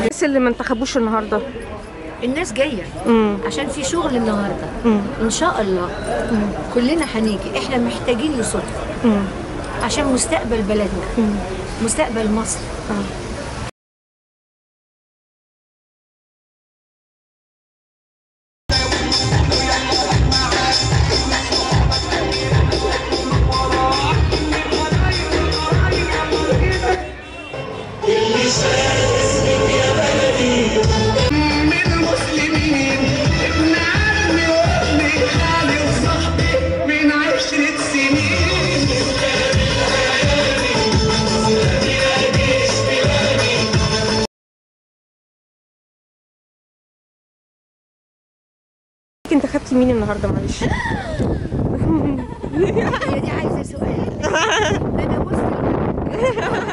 الناس اللي ما انتخبوش النهارده؟ الناس جاية. عشان في شغل النهارده. إن شاء الله كلنا هنيجي. إحنا محتاجين لصوتنا عشان مستقبل بلدنا. مستقبل مصر. آه. انتخبتي مين النهارده؟ معلش. هي دي عايزة سؤال. أنا مسلم